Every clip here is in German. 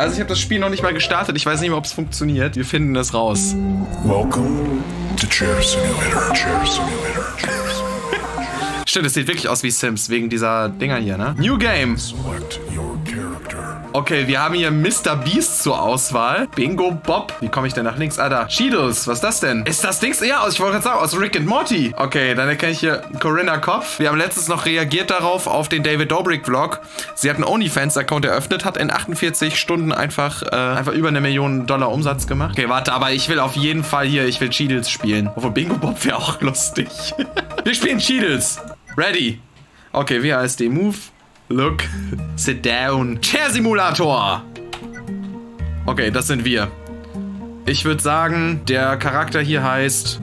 Also ich habe das Spiel noch nicht mal gestartet. Ich weiß nicht mehr, ob es funktioniert. Wir finden es raus. Welcome to Chair Simulator. Chair Simulator. Chair Simulator. Stimmt, es sieht wirklich aus wie Sims, wegen dieser Dinger hier, ne? New Game. Select your. Okay, wir haben hier Mr. Beast zur Auswahl. Bingo Bob. Wie komme ich denn nach links? Ah, da. Cheetos. Was ist das denn? Ist das Dings? Ja, aus, ich wollte gerade sagen, aus Rick and Morty. Okay, dann erkenne ich hier Corinna Kopf. Wir haben letztens noch reagiert darauf auf den David Dobrik Vlog. Sie hat einen OnlyFans-Account eröffnet, hat in 48 Stunden einfach, äh, einfach über eine Million Dollar Umsatz gemacht. Okay, warte, aber ich will auf jeden Fall hier, ich will Cheetos spielen. Obwohl Bingo Bob wäre auch lustig. wir spielen Cheetos. Ready. Okay, WASD Move. Look. Sit down. Chair Simulator. Okay, das sind wir. Ich würde sagen, der Charakter hier heißt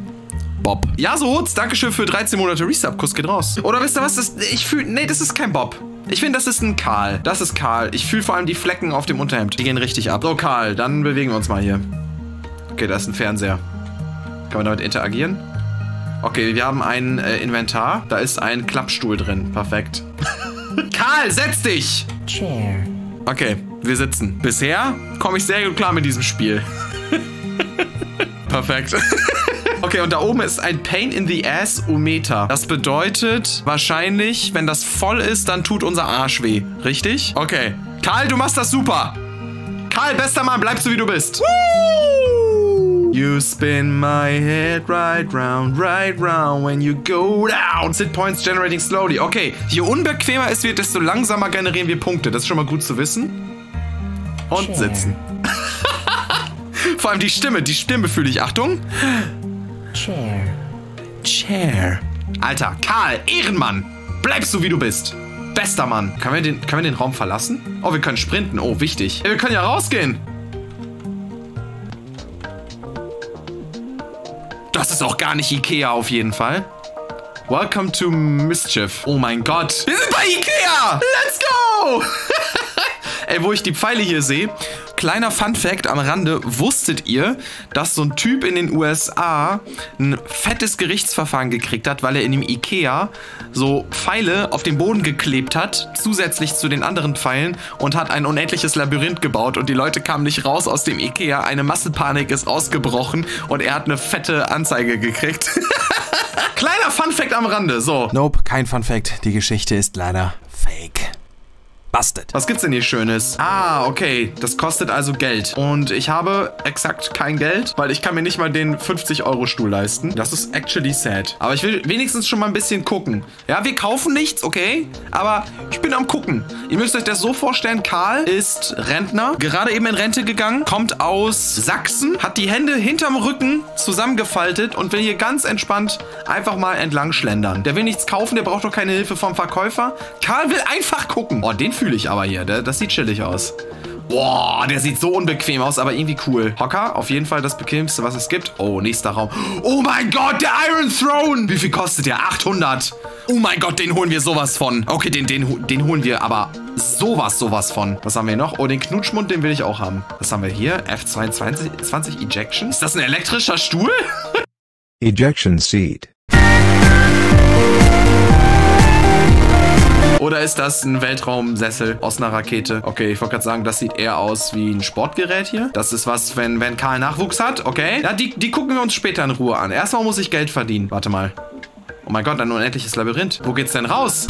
Bob. Ja, so, Dankeschön für 13 Monate Resub. Kuss geht raus. Oder wisst ihr was? Das, ich fühle. Nee, das ist kein Bob. Ich finde, das ist ein Karl. Das ist Karl. Ich fühle vor allem die Flecken auf dem Unterhemd. Die gehen richtig ab. So, Karl, dann bewegen wir uns mal hier. Okay, da ist ein Fernseher. Kann man damit interagieren? Okay, wir haben ein äh, Inventar. Da ist ein Klappstuhl drin. Perfekt. Karl, setz dich! Chair. Okay, wir sitzen. Bisher komme ich sehr gut klar mit diesem Spiel. Perfekt. Okay, und da oben ist ein Pain in the Ass-O-Meter. Das bedeutet wahrscheinlich, wenn das voll ist, dann tut unser Arsch weh. Richtig? Okay. Karl, du machst das super. Karl, bester Mann, bleibst du wie du bist. Woo! You spin my head right round, right round when you go down. Sit points generating slowly. Okay, je unbequemer es wird, desto langsamer generieren wir Punkte. Das ist schon mal gut zu wissen. Und Chair. sitzen. Vor allem die Stimme, die Stimme fühle ich. Achtung. Chair. Chair. Alter, Karl, Ehrenmann. Bleibst du, wie du bist. Bester Mann. Können wir, den, können wir den Raum verlassen? Oh, wir können sprinten. Oh, wichtig. Wir können ja rausgehen. Das ist auch gar nicht Ikea auf jeden Fall. Welcome to Mischief. Oh mein Gott. Wir sind bei Ikea. Let's go. Ey, wo ich die Pfeile hier sehe. Kleiner Fun Fact am Rande. Wusstet ihr, dass so ein Typ in den USA ein fettes Gerichtsverfahren gekriegt hat, weil er in dem Ikea so Pfeile auf den Boden geklebt hat, zusätzlich zu den anderen Pfeilen und hat ein unendliches Labyrinth gebaut und die Leute kamen nicht raus aus dem Ikea. Eine Massenpanik ist ausgebrochen und er hat eine fette Anzeige gekriegt. Kleiner Fun Fact am Rande. So. Nope, kein Fun Fact. Die Geschichte ist leider fake. Busted. Was gibt's denn hier Schönes? Ah, okay. Das kostet also Geld. Und ich habe exakt kein Geld, weil ich kann mir nicht mal den 50-Euro-Stuhl leisten. Das ist actually sad. Aber ich will wenigstens schon mal ein bisschen gucken. Ja, wir kaufen nichts, okay? Aber ich bin am gucken. Ihr müsst euch das so vorstellen, Karl ist Rentner, gerade eben in Rente gegangen, kommt aus Sachsen, hat die Hände hinterm Rücken zusammengefaltet und will hier ganz entspannt einfach mal entlang schlendern. Der will nichts kaufen, der braucht doch keine Hilfe vom Verkäufer. Karl will einfach gucken. Oh, den fühle ich aber hier. Das sieht chillig aus. Boah, der sieht so unbequem aus, aber irgendwie cool. Hocker, auf jeden Fall das bequemste, was es gibt. Oh, nächster Raum. Oh mein Gott, der Iron Throne. Wie viel kostet der? 800. Oh mein Gott, den holen wir sowas von. Okay, den, den, den holen wir aber sowas, sowas von. Was haben wir noch? Oh, den Knutschmund, den will ich auch haben. Was haben wir hier? F22 20 Ejection? Ist das ein elektrischer Stuhl? Ejection seat. Oder ist das ein Weltraumsessel aus einer Rakete? Okay, ich wollte gerade sagen, das sieht eher aus wie ein Sportgerät hier. Das ist was, wenn, wenn Karl Nachwuchs hat. Okay. Ja, die, die gucken wir uns später in Ruhe an. Erstmal muss ich Geld verdienen. Warte mal. Oh mein Gott, ein unendliches Labyrinth. Wo geht's denn raus?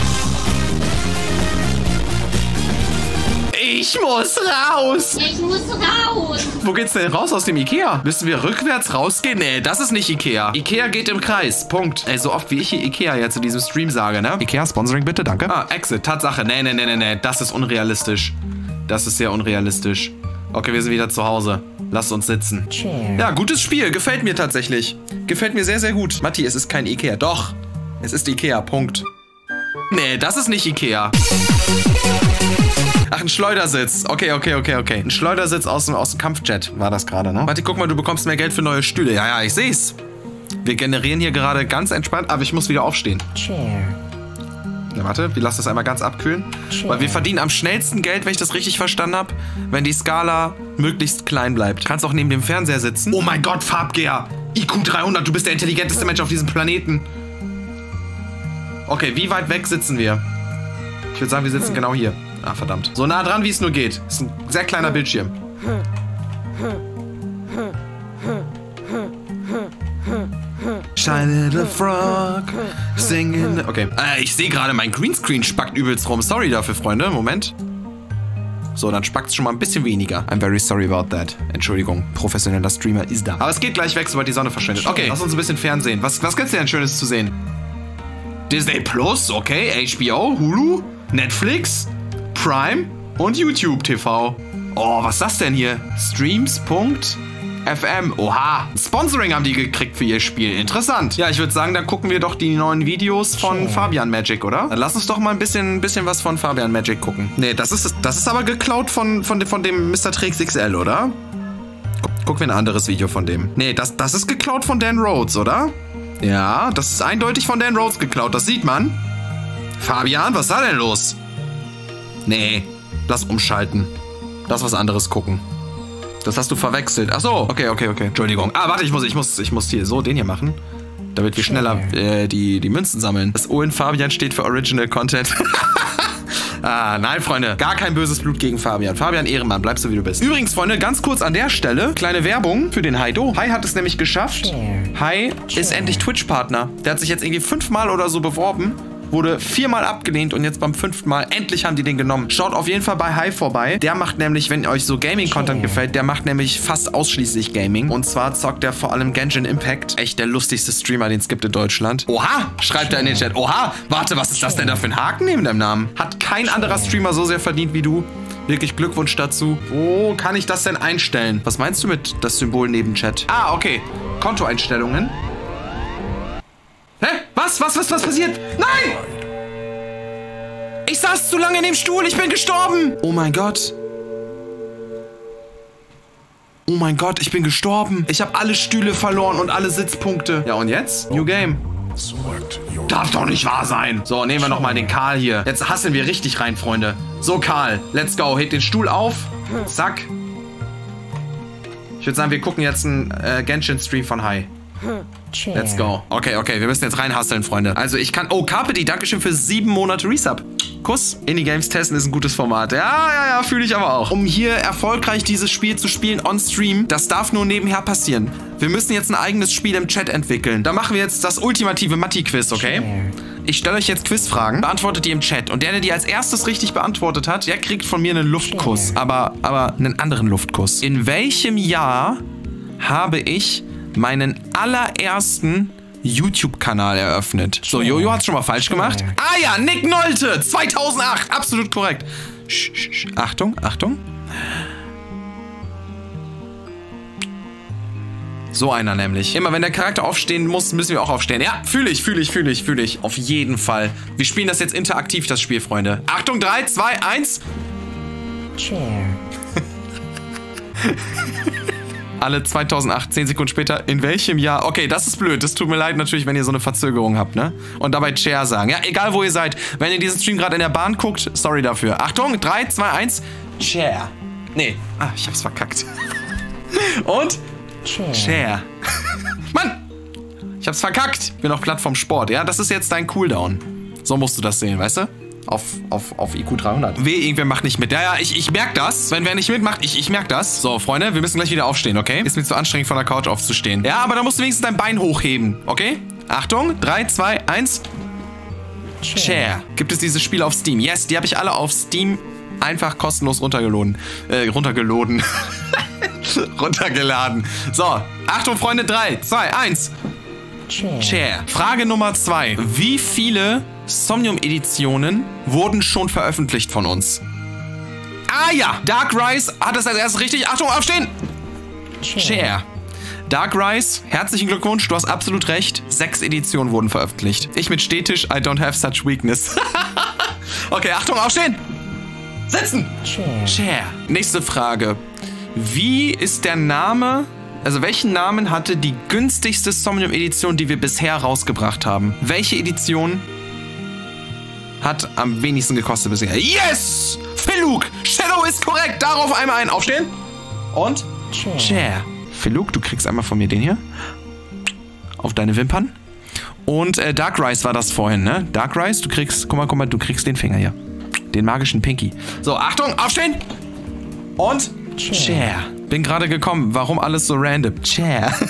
Ich muss raus! Ich muss raus. Wo geht's denn raus aus dem Ikea? Müssen wir rückwärts rausgehen? Nee, das ist nicht Ikea. Ikea geht im Kreis. Punkt. Ey, so oft wie ich hier Ikea jetzt in diesem Stream sage, ne? Ikea, Sponsoring bitte, danke. Ah, Exit. Tatsache. Nee, nee, nee, nee, nee. Das ist unrealistisch. Das ist sehr unrealistisch. Okay, wir sind wieder zu Hause. Lasst uns sitzen. Chair. Ja, gutes Spiel. Gefällt mir tatsächlich. Gefällt mir sehr, sehr gut. Matti, es ist kein Ikea. Doch. Es ist Ikea. Punkt. Nee, das ist nicht Ikea. Ach, ein Schleudersitz. Okay, okay, okay, okay. Ein Schleudersitz aus dem, aus dem Kampfjet war das gerade, ne? Matti, guck mal, du bekommst mehr Geld für neue Stühle. Ja, ja, ich seh's. Wir generieren hier gerade ganz entspannt, aber ich muss wieder aufstehen. Chair. Ja, warte, wir lassen das einmal ganz abkühlen. Weil wir verdienen am schnellsten Geld, wenn ich das richtig verstanden habe, wenn die Skala möglichst klein bleibt. Kannst auch neben dem Fernseher sitzen. Oh mein Gott, Farbgeher. IQ 300, du bist der intelligenteste Mensch auf diesem Planeten. Okay, wie weit weg sitzen wir? Ich würde sagen, wir sitzen genau hier. Ah, verdammt. So nah dran, wie es nur geht. Ist ein sehr kleiner Bildschirm. Shine little frog, singing. Okay. Äh, ich sehe gerade, mein Greenscreen spackt übelst rum. Sorry dafür, Freunde. Moment. So, dann spackt es schon mal ein bisschen weniger. I'm very sorry about that. Entschuldigung, professioneller Streamer ist da. Aber es geht gleich weg, sobald die Sonne verschwindet. Okay, lass uns ein bisschen Fernsehen. Was, was gibt's denn Schönes zu sehen? Disney Plus, okay, HBO, Hulu, Netflix, Prime und YouTube TV. Oh, was ist das denn hier? Streams.fm. Oha. Sponsoring haben die gekriegt für ihr Spiel. Interessant. Ja, ich würde sagen, dann gucken wir doch die neuen Videos von Fabian Magic, oder? Dann lass uns doch mal ein bisschen, bisschen was von Fabian Magic gucken. Nee, das ist, das ist aber geklaut von, von, dem- von dem Mr. Trix XL, oder? Guck, gucken wir ein anderes Video von dem. Nee, das, das ist geklaut von Dan Rhodes, oder? Ja, das ist eindeutig von Dan Rhodes geklaut. Das sieht man. Fabian, was ist da denn los? Nee, lass umschalten. Lass was anderes gucken. Das hast du verwechselt. Ach so, okay, okay, okay. Entschuldigung. Ah, warte, ich muss, ich muss, ich muss hier so den hier machen. Damit wir schneller äh, die, die Münzen sammeln. Das O in Fabian steht für Original Content. Ah, nein, Freunde. Gar kein böses Blut gegen Fabian. Fabian Ehrenmann, bleibst du wie du bist. Übrigens, Freunde, ganz kurz an der Stelle, kleine Werbung für den Haido. Hai hat es nämlich geschafft. Hai ist endlich Twitch-Partner. Der hat sich jetzt irgendwie fünfmal oder so beworben. Wurde viermal abgelehnt und jetzt beim fünften Mal endlich haben die den genommen. Schaut auf jeden Fall bei Hai vorbei. Der macht nämlich, wenn euch so Gaming-Content gefällt, der macht nämlich fast ausschließlich Gaming. Und zwar zockt er vor allem Genshin Impact. Echt der lustigste Streamer, den es gibt in Deutschland. Oha, schreibt er in den Chat. Oha, warte, was ist das denn da für ein Haken neben deinem Namen? Hat kein anderer Streamer so sehr verdient wie du. Wirklich Glückwunsch dazu. Wo kann ich das denn einstellen? Was meinst du mit das Symbol neben Chat? Ah, okay. Kontoeinstellungen. Hä? Was? Was? Was? Was passiert? Nein! Ich saß zu lange in dem Stuhl. Ich bin gestorben. Oh mein Gott. Oh mein Gott, ich bin gestorben. Ich habe alle Stühle verloren und alle Sitzpunkte. Ja, und jetzt? New Game. Darf doch nicht wahr sein. So, nehmen wir nochmal den Karl hier. Jetzt hasseln wir richtig rein, Freunde. So, Karl, let's go. Hebt den Stuhl auf. Zack. Ich würde sagen, wir gucken jetzt einen äh, Genshin-Stream von Hai. Chair, Let's go. Okay, okay, wir müssen jetzt reinhasseln, Freunde. Also ich kann... Oh, Carpeti, Dankeschön für sieben Monate Resub. Kuss. Indie-Games testen ist ein gutes Format. Ja, ja, ja, fühle ich aber auch. Um hier erfolgreich dieses Spiel zu spielen on-stream, das darf nur nebenher passieren. Wir müssen jetzt ein eigenes Spiel im Chat entwickeln. Da machen wir jetzt das ultimative Matti-Quiz, okay? Ich stelle euch jetzt Quizfragen, beantwortet die im Chat. Und der, der die als erstes richtig beantwortet hat, der kriegt von mir einen Luftkuss. Aber, aber einen anderen Luftkuss. In welchem Jahr habe ich meinen allerersten YouTube-Kanal eröffnet. So, Jojo hat's schon mal falsch gemacht. Ah ja, Nick Nolte, 2008, absolut korrekt. Sch, sch, sch. Achtung, Achtung. So einer nämlich. Immer wenn der Charakter aufstehen muss, müssen wir auch aufstehen. Ja, fühle ich, fühle ich, fühle ich, fühle ich. Auf jeden Fall. Wir spielen das jetzt interaktiv, das Spiel, Freunde. Achtung, 3, 2, 1. chair, Alle 2008, 10 Sekunden später. In welchem Jahr? Okay, das ist blöd. Das tut mir leid natürlich, wenn ihr so eine Verzögerung habt, ne? Und dabei Chair sagen. Ja, egal wo ihr seid. Wenn ihr diesen Stream gerade in der Bahn guckt, sorry dafür. Achtung, 3, 2, 1. Chair. Nee. Ah, ich hab's verkackt. Und chair, Chair. Mann! Ich hab's verkackt. Bin auf Plattform Sport. Ja, das ist jetzt dein Cooldown. So musst du das sehen, weißt du? Auf, auf, auf IQ 300. Weh, irgendwer macht nicht mit. Ja, ja, ich, ich merk das. Wenn wer nicht mitmacht, ich, ich merk das. So, Freunde, wir müssen gleich wieder aufstehen, okay? Ist mir zu anstrengend, von der Couch aufzustehen. Ja, aber da musst du wenigstens dein Bein hochheben, okay? Achtung, 3, 2, 1. Chair. Gibt es dieses Spiel auf Steam? Yes, die habe ich alle auf Steam einfach kostenlos runtergeladen. Äh, runtergeladen. runtergeladen. So, Achtung, Freunde, 3, 2, 1. chair, Chair. Frage Nummer 2. Wie viele Somnium-Editionen wurden schon veröffentlicht von uns? Ah ja, Dark Rise hat es als erstes richtig. Achtung, aufstehen! Chair. Dark Rise, herzlichen Glückwunsch, du hast absolut recht. Sechs Editionen wurden veröffentlicht. Ich mit Stetisch, I don't have such weakness. okay, Achtung, aufstehen! Sitzen! chair, Chair. Nächste Frage. Wie ist der Name, also welchen Namen hatte die günstigste Somnium-Edition, die wir bisher rausgebracht haben? Welche Edition hat am wenigsten gekostet bisher? Yes! Feluk! Shadow ist korrekt! Darauf einmal ein. Aufstehen. Und? chair, Chair. Feluk, du kriegst einmal von mir den hier. Auf deine Wimpern. Und äh, Dark Rise war das vorhin, ne? Dark Rise, du kriegst, guck mal, guck mal, du kriegst den Finger hier. Den magischen Pinky. So, Achtung, aufstehen! Und Chair. Bin gerade gekommen. Warum alles so random? Chair.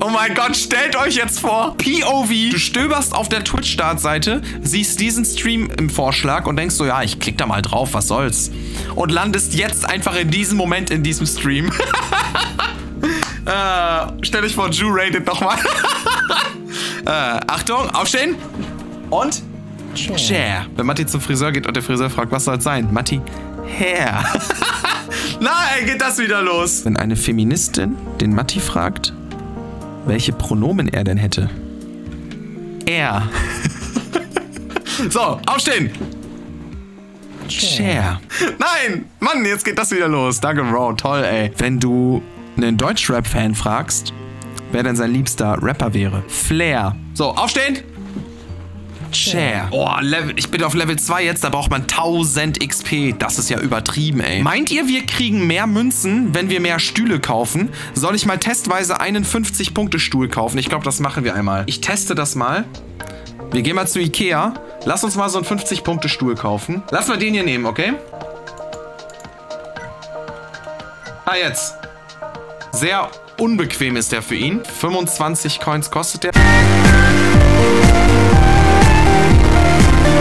Oh mein Gott, stellt euch jetzt vor, POV, du stöberst auf der Twitch-Startseite, siehst diesen Stream im Vorschlag und denkst so, ja, ich klick da mal drauf, was soll's. Und landest jetzt einfach in diesem Moment in diesem Stream. äh, stell euch vor, Ju rated nochmal. äh, Achtung, aufstehen. Und chair, Chair. Wenn Matti zum Friseur geht und der Friseur fragt, was soll's sein? Matti, Hair. Nein, geht das wieder los. Wenn eine Feministin den Matti fragt, welche Pronomen er denn hätte. Er. so, aufstehen. Chair. Nein! Mann, jetzt geht das wieder los. Danke, Bro. Toll, ey. Wenn du einen Deutschrap-Fan fragst, wer denn sein liebster Rapper wäre. Flair. So, aufstehen. Chair. Oh, Level, ich bin auf Level 2 jetzt, da braucht man 1000 XP. Das ist ja übertrieben, ey. Meint ihr, wir kriegen mehr Münzen, wenn wir mehr Stühle kaufen? Soll ich mal testweise einen 50-Punkte-Stuhl kaufen? Ich glaube, das machen wir einmal. Ich teste das mal. Wir gehen mal zu Ikea. Lass uns mal so einen 50-Punkte-Stuhl kaufen. Lass mal den hier nehmen, okay? Ah, jetzt. Sehr unbequem ist der für ihn. 25 Coins kostet der.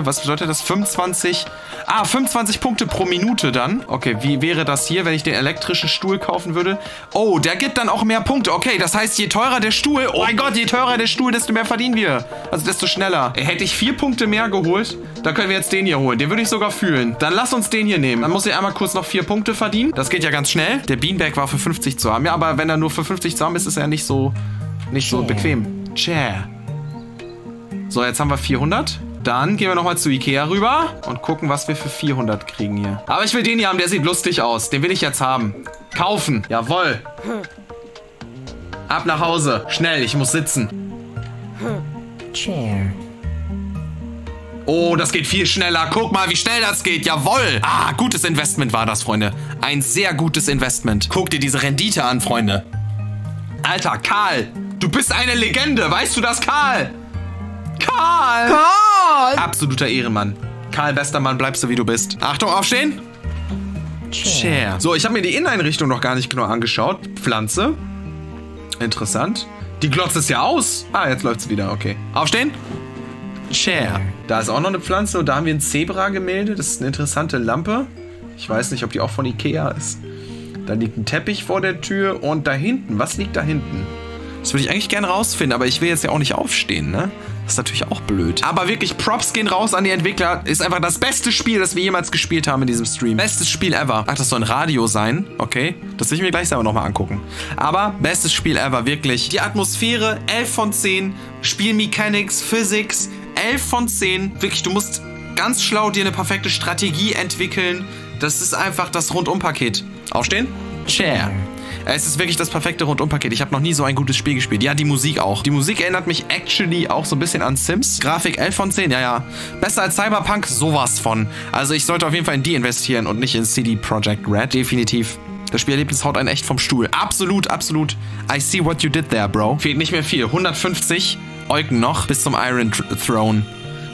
Was bedeutet das? 25. Ah, 25 Punkte pro Minute dann. Okay, wie wäre das hier, wenn ich den elektrischen Stuhl kaufen würde? Oh, der gibt dann auch mehr Punkte. Okay, das heißt, je teurer der Stuhl, oh mein Gott, je teurer der Stuhl, desto mehr verdienen wir. Also desto schneller. Hätte ich vier Punkte mehr geholt, dann können wir jetzt den hier holen. Den würde ich sogar fühlen. Dann lass uns den hier nehmen. Dann muss ich einmal kurz noch vier Punkte verdienen. Das geht ja ganz schnell. Der Beanbag war für 50 zu haben. Ja, aber wenn er nur für 50 zu haben ist, ist er nicht so, nicht so bequem. Chair. So, jetzt haben wir 400. Dann gehen wir nochmal zu Ikea rüber und gucken, was wir für 400 kriegen hier. Aber ich will den hier haben, der sieht lustig aus. Den will ich jetzt haben. Kaufen. Jawoll. Ab nach Hause. Schnell, ich muss sitzen. chair, Oh, das geht viel schneller. Guck mal, wie schnell das geht. Jawoll. Ah, gutes Investment war das, Freunde. Ein sehr gutes Investment. Guck dir diese Rendite an, Freunde. Alter, Karl. Du bist eine Legende. Weißt du das, Karl? Karl. Karl. Absoluter Ehrenmann. Karl, bester Mann, bleibst du, wie du bist. Achtung, aufstehen. Chair. So, ich habe mir die Inneneinrichtung noch gar nicht genau angeschaut. Pflanze. Interessant. Die glotzt es ja aus. Ah, jetzt läuft sie wieder. Okay. Aufstehen. Chair. Da ist auch noch eine Pflanze und da haben wir ein Zebra-Gemälde. Das ist eine interessante Lampe. Ich weiß nicht, ob die auch von Ikea ist. Da liegt ein Teppich vor der Tür und da hinten. Was liegt da hinten? Das würde ich eigentlich gerne rausfinden, aber ich will jetzt ja auch nicht aufstehen, ne? Das ist natürlich auch blöd. Aber wirklich, Props gehen raus an die Entwickler. Ist einfach das beste Spiel, das wir jemals gespielt haben in diesem Stream. Bestes Spiel ever. Ach, das soll ein Radio sein. Okay. Das will ich mir gleich selber nochmal angucken. Aber bestes Spiel ever, wirklich. Die Atmosphäre, 11 von 10. Spielmechanics, Physics, 11 von 10. Wirklich, du musst ganz schlau dir eine perfekte Strategie entwickeln. Das ist einfach das Rundumpaket. Aufstehen? Chair. Es ist wirklich das perfekte Rundumpaket. Ich habe noch nie so ein gutes Spiel gespielt. Ja, die Musik auch. Die Musik erinnert mich actually auch so ein bisschen an Sims. Grafik 11 von 10, ja, ja. Besser als Cyberpunk, sowas von. Also ich sollte auf jeden Fall in die investieren und nicht in CD Projekt Red. Definitiv. Das Spielerlebnis haut einen echt vom Stuhl. Absolut, absolut. I see what you did there, Bro. Fehlt nicht mehr viel. 150 Eugen noch bis zum Iron Throne.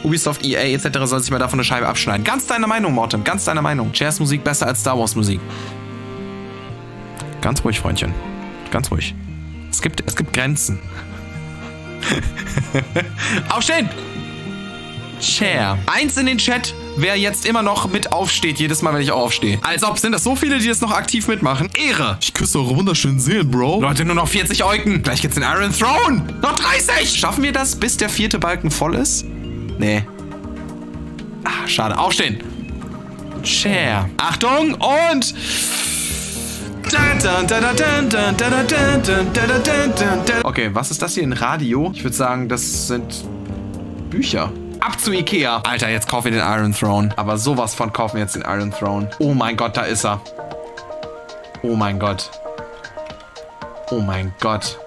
Ubisoft, EA etc. soll sich mal davon eine Scheibe abschneiden. Ganz deine Meinung, Mortem. Ganz deine Meinung. Jazz Musik besser als Star Wars Musik. Ganz ruhig, Freundchen. Ganz ruhig. Es gibt, es gibt Grenzen. Aufstehen! Share. Eins in den Chat, wer jetzt immer noch mit aufsteht, jedes Mal, wenn ich aufstehe. Als ob sind das so viele, die das noch aktiv mitmachen. Ehre. Ich küsse eure wunderschönen Seelen, Bro. Leute, nur noch 40 Eugen. Gleich geht's in Iron Throne. Noch 30. Schaffen wir das, bis der vierte Balken voll ist? Nee. Ah, schade. Aufstehen. Share. Achtung und... Okay, was ist das hier? Ein Radio? Ich würde sagen, das sind Bücher. Ab zu Ikea. Alter, jetzt kaufen wir den Iron Throne. Aber sowas von kaufen wir jetzt den Iron Throne. Oh mein Gott, da ist er. Oh mein Gott. Oh mein Gott.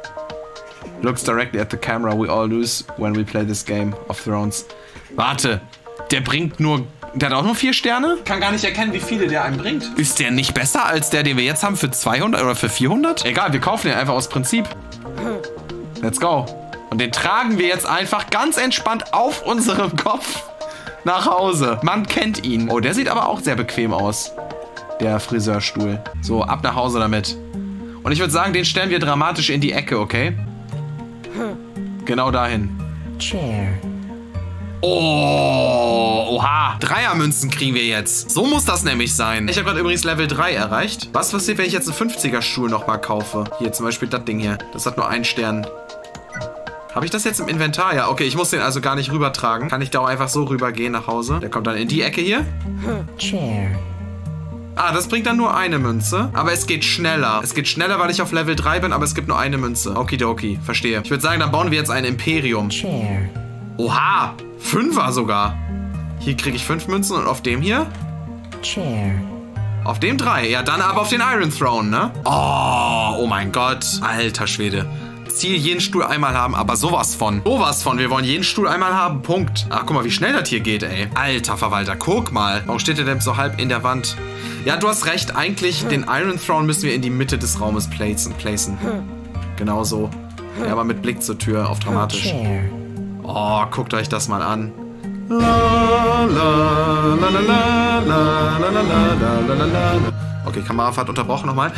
Looks directly at the camera. We all lose when we play this game of Thrones. Warte. Der bringt nur... Der hat auch nur vier Sterne? Kann gar nicht erkennen, wie viele der einem bringt. Ist der nicht besser als der, den wir jetzt haben für 200 oder für 400? Egal, wir kaufen den einfach aus Prinzip. Let's go. Und den tragen wir jetzt einfach ganz entspannt auf unserem Kopf. nach Hause. Man kennt ihn. Oh, der sieht aber auch sehr bequem aus. Der Friseurstuhl. So, ab nach Hause damit. Und ich würde sagen, den stellen wir dramatisch in die Ecke, okay? Genau dahin. chair, Oh, oha. Dreiermünzen kriegen wir jetzt. So muss das nämlich sein. Ich habe gerade übrigens Level 3 erreicht. Was passiert, wenn ich jetzt einen 50er-Stuhl nochmal kaufe? Hier, zum Beispiel das Ding hier. Das hat nur einen Stern. Habe ich das jetzt im Inventar? Ja, okay, ich muss den also gar nicht rübertragen. Kann ich da auch einfach so rübergehen nach Hause? Der kommt dann in die Ecke hier. chair, Ah, das bringt dann nur eine Münze. Aber es geht schneller. Es geht schneller, weil ich auf Level 3 bin, aber es gibt nur eine Münze. Okidoki, verstehe. Ich würde sagen, dann bauen wir jetzt ein Imperium. chair, Oha, Fünfer sogar. Hier kriege ich fünf Münzen und auf dem hier? chair, Auf dem drei. Ja, dann aber auf den Iron Throne, ne? Oh, oh mein Gott. Alter Schwede. Ziel jeden Stuhl einmal haben, aber sowas von. Sowas von. Wir wollen jeden Stuhl einmal haben. Punkt. Ach, guck mal, wie schnell das hier geht, ey. Alter Verwalter, guck mal. Warum steht der denn so halb in der Wand? Ja, du hast recht. Eigentlich, den Iron Throne müssen wir in die Mitte des Raumes placen. placen. Genau so. Ja, aber mit Blick zur Tür auf dramatisch. chair, Oh, guckt euch das mal an. Okay, Kamerafahrt unterbrochen nochmal.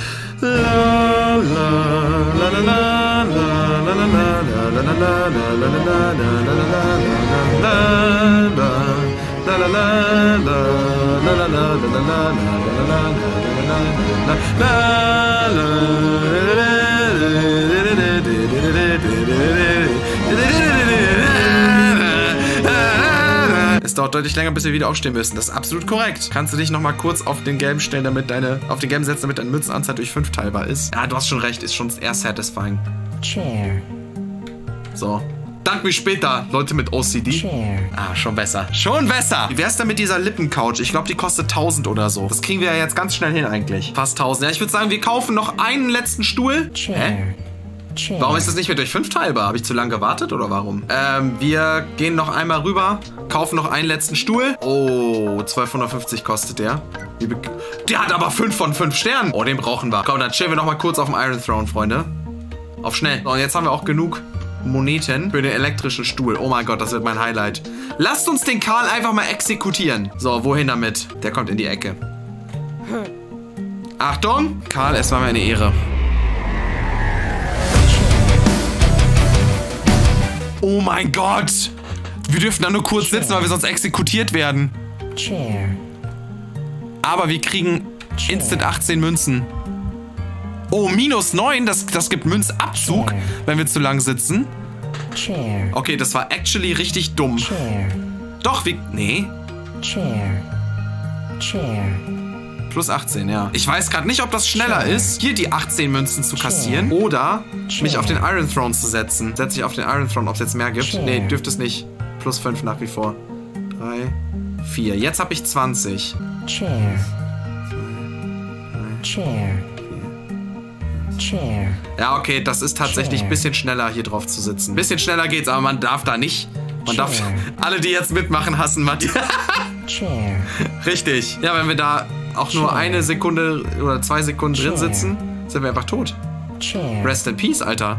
Es dauert deutlich länger, bis wir wieder aufstehen müssen. Das ist absolut korrekt. Kannst du dich noch mal kurz auf den gelben stellen, damit deine, auf den gelben setzen, damit deine Münzenanzahl durch 5 teilbar ist? Ja, du hast schon recht. Ist schon eher satisfying. chair, So. Dank mich später, Leute mit OCD. chair, Ah, schon besser. Schon besser. Wie wär's denn mit dieser Lippencouch? Ich glaube, die kostet 1000 oder so. Das kriegen wir ja jetzt ganz schnell hin eigentlich. Fast 1000. Ja, ich würde sagen, wir kaufen noch einen letzten Stuhl. Hä? chair, chair, Warum ist das nicht mehr durch 5 teilbar? Habe ich zu lange gewartet oder warum? Ähm, wir gehen noch einmal rüber, kaufen noch einen letzten Stuhl. Oh, 1250 kostet der. Der hat aber 5 von 5 Sternen. Oh, den brauchen wir. Komm, dann chillen wir noch mal kurz auf dem Iron Throne, Freunde. Auf schnell. So, und jetzt haben wir auch genug Moneten für den elektrischen Stuhl. Oh mein Gott, das wird mein Highlight. Lasst uns den Karl einfach mal exekutieren. So, wohin damit? Der kommt in die Ecke. Achtung! Karl, es war mir eine Ehre. Mein Gott! Wir dürfen da nur kurz sitzen, weil wir sonst exekutiert werden. chair, Aber wir kriegen instant 18 Münzen. Oh, minus 9, das, das gibt Münzabzug, wenn wir zu lang sitzen. chair, Okay, das war actually richtig dumm. chair, Doch, wie... Nee, chair, chair, plus 18, ja. Ich weiß gerade nicht, ob das schneller ist, hier die 18 Münzen zu kassieren oder mich auf den Iron Throne zu setzen. Setze ich auf den Iron Throne, ob es jetzt mehr gibt. Nee, dürfte es nicht. Plus 5 nach wie vor. 3, 4. Jetzt habe ich 20. chair, chair, chair, Ja, okay, das ist tatsächlich ein bisschen schneller hier drauf zu sitzen. Ein bisschen schneller geht's, aber man darf da nicht. Man darf. Chair. Alle, die jetzt mitmachen, hassen Matthias. chair, Richtig. Ja, wenn wir da auch nur Chair. eine Sekunde oder zwei Sekunden drin sitzen, sind wir einfach tot. chair, Rest in Peace, Alter.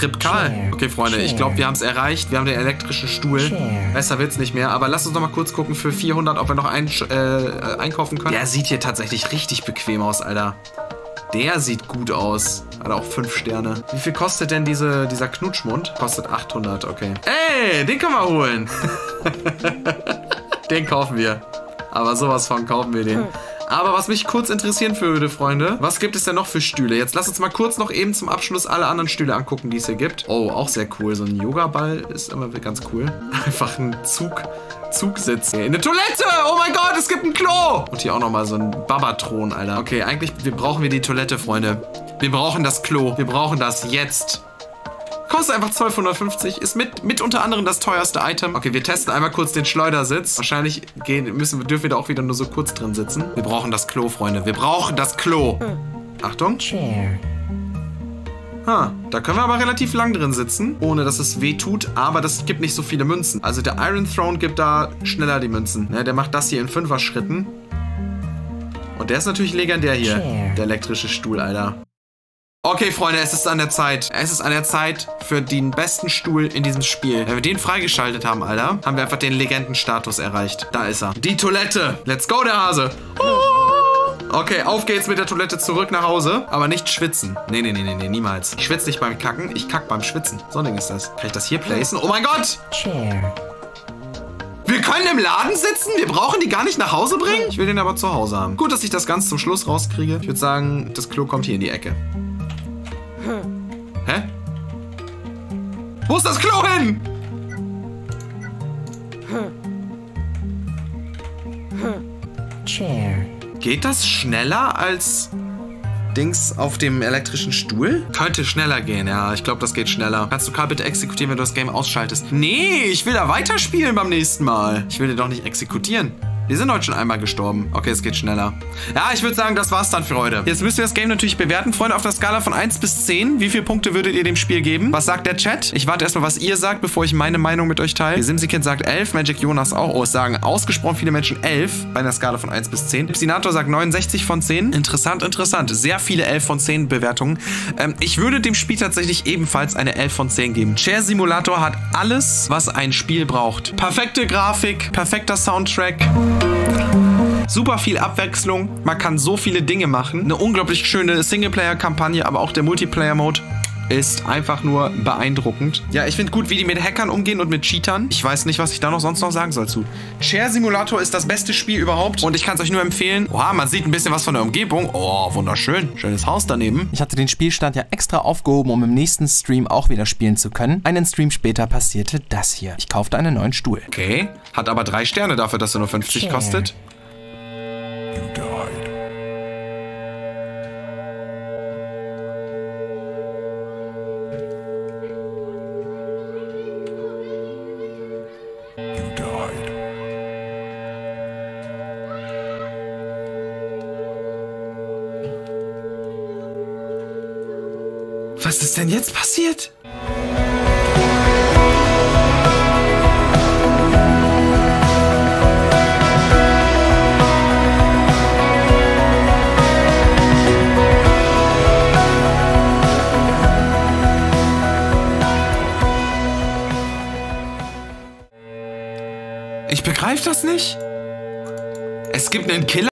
Rip Karl. Okay, Freunde, ich glaube, wir haben es erreicht. Wir haben den elektrischen Stuhl. Chair. Besser wird's nicht mehr. Aber lass uns noch mal kurz gucken für 400, ob wir noch ein, äh, einkaufen können. Der sieht hier tatsächlich richtig bequem aus, Alter. Der sieht gut aus. Hat auch 5 Sterne. Wie viel kostet denn diese, dieser Knutschmund? Kostet 800, okay. Ey, den können wir holen. den kaufen wir. Aber sowas von kaufen wir den. Aber was mich kurz interessieren würde, Freunde, was gibt es denn noch für Stühle? Jetzt lass uns mal kurz noch eben zum Abschluss alle anderen Stühle angucken, die es hier gibt. Oh, auch sehr cool. So ein Yoga-Ball ist immer ganz cool. Einfach ein Zug, Zugsitz. Eine Toilette! Oh mein Gott, es gibt ein Klo! Und hier auch nochmal so ein Babatron, Alter. Okay, eigentlich wir brauchen wir die Toilette, Freunde. Wir brauchen das Klo. Wir brauchen das jetzt. Kostet einfach 1250, ist mit, mit unter anderem das teuerste Item. Okay, wir testen einmal kurz den Schleudersitz. Wahrscheinlich gehen, müssen, dürfen wir da auch wieder nur so kurz drin sitzen. Wir brauchen das Klo, Freunde. Wir brauchen das Klo. Achtung. chair, Ha, da können wir aber relativ lang drin sitzen, ohne dass es weh tut. Aber das gibt nicht so viele Münzen. Also der Iron Throne gibt da schneller die Münzen. Ne, der macht das hier in Fünfer-Schritten. Und der ist natürlich legendär hier. Chair. Der elektrische Stuhl, Alter. Okay, Freunde, es ist an der Zeit. Es ist an der Zeit für den besten Stuhl in diesem Spiel. Wenn wir den freigeschaltet haben, Alter, haben wir einfach den Legendenstatus erreicht. Da ist er. Die Toilette. Let's go, der Hase. Okay, auf geht's mit der Toilette zurück nach Hause. Aber nicht schwitzen. Nee, nee, nee, nee, nee, niemals. Ich schwitze nicht beim Kacken, ich kack beim Schwitzen. So ein Ding ist das. Kann ich das hier placen? Oh mein Gott! chair, Wir können im Laden sitzen? Wir brauchen die gar nicht nach Hause bringen? Ich will den aber zu Hause haben. Gut, dass ich das ganz zum Schluss rauskriege. Ich würde sagen, das Klo kommt hier in die Ecke. Hä? Wo ist das Klo hin? chair, Geht das schneller als Dings auf dem elektrischen Stuhl? Könnte schneller gehen, ja. Ich glaube, das geht schneller. Kannst du Karl bitte exekutieren, wenn du das Game ausschaltest? Nee, ich will da weiterspielen beim nächsten Mal. Ich will den doch nicht exekutieren. Wir sind heute schon einmal gestorben. Okay, es geht schneller. Ja, ich würde sagen, das war's dann für heute. Jetzt müsst ihr das Game natürlich bewerten, Freunde, auf der Skala von 1 bis 10. Wie viele Punkte würdet ihr dem Spiel geben? Was sagt der Chat? Ich warte erstmal, was ihr sagt, bevor ich meine Meinung mit euch teile. Simsikind sagt 11, Magic Jonas auch. Oh, es sagen ausgesprochen viele Menschen 11 bei einer Skala von 1 bis 10. Psinator sagt 69 von 10. Interessant, interessant. Sehr viele 11 von 10 Bewertungen. Ähm, ich würde dem Spiel tatsächlich ebenfalls eine 11 von 10 geben. Chair Simulator hat alles, was ein Spiel braucht. Perfekte Grafik, perfekter Soundtrack. Super viel Abwechslung. Man kann so viele Dinge machen. Eine unglaublich schöne Singleplayer-Kampagne, aber auch der Multiplayer-Mode ist einfach nur beeindruckend. Ja, ich finde gut, wie die mit Hackern umgehen und mit Cheatern. Ich weiß nicht, was ich da noch sonst noch sagen soll zu. Chair Simulator ist das beste Spiel überhaupt und ich kann es euch nur empfehlen. Oha, man sieht ein bisschen was von der Umgebung. Oh, wunderschön. Schönes Haus daneben. Ich hatte den Spielstand ja extra aufgehoben, um im nächsten Stream auch wieder spielen zu können. Einen Stream später passierte das hier. Ich kaufte einen neuen Stuhl. Okay, hat aber drei Sterne dafür, dass er nur 50 Chair. kostet. Ist denn jetzt passiert? Ich begreife das nicht. Es gibt einen Killer.